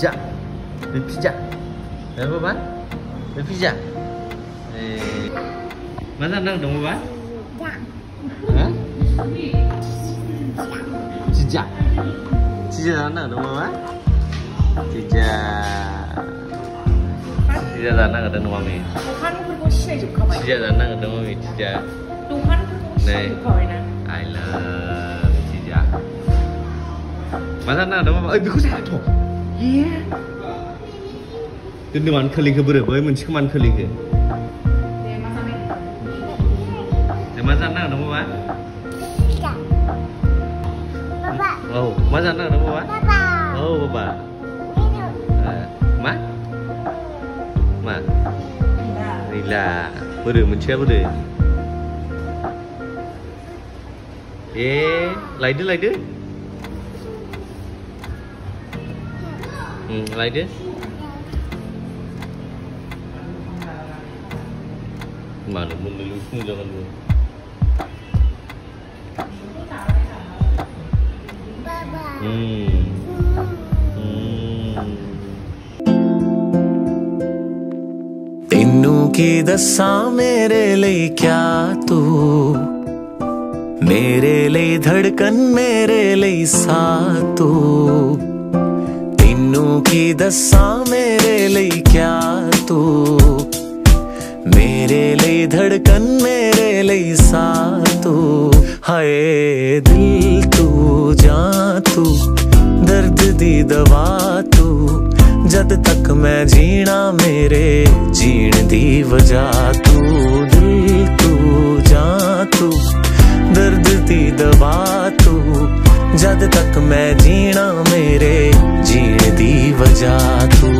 pizza. Về pizza. Đấy bố bán về pizza. Mà ra đang đồng bố bán pizza. Pizza năng đồng bố bán pizza. Pizza đang năng ở đâu mà mình pizza đang năng ở đâu mà mình pizza. Này I love pizza. Mà ra năng đồng bố bán ơi bị có sao thủng 노한불고 네. 시해줄까 봐요. I love pizza Mana nang dong bang Eh beku saya tu 예. Itu dengan kali ke berapa? Boy mencik man kali ke? 네, 마사네. Masa nang dong bang Oh, masa nang dong bang Oh, bapa. Eh, Ma? Ma? Rila. Beri mencik beri. Eh, lagi lagi. Hmm, lagi. Mana menulis ni jangan lu. Hmm. Hmm. ਤੈਨੂੰ ਕੀ ਦੱਸਾਂ ਮੇਰੇ ਲਈ ਕਿਆ ਤੂੰ ਮੇਰੇ ਲਈ ਧੜਕਨ ਮੇਰੇ ਲਈ ਸਾਹ ਤੂੰ ਤੈਨੂੰ ਕੀ ਦੱਸਾਂ ਮੇਰੇ ਲਈ ਕਿਆ ਤੂੰ ਮੇਰੇ ਲਈ ਧੜਕਨ ਮੇਰੇ ਲਈ ਸਾਹ ਤੂੰ ਹਾਏ ਦਿਲ ਤੂੰ ਜਾਂ ਤੂੰ ਦਰਦ ਦੀ ਦਵਾ ਤੂੰ ਜਦ ਤੱਕ ਮੈਂ ਜੀਣਾ ਮੇਰੇ ਜੀਣ ਦੀ ਵਜ੍ਹਾ ਤੂੰ ਦਿਲ ਤੂੰ ਜਾਂ ਤੂੰ ਦਰਦ ਦੀ ਦਵਾ ਤੂੰ ਜਦ ਤੱਕ ਮੈਂ ਜੀਣਾ जा तू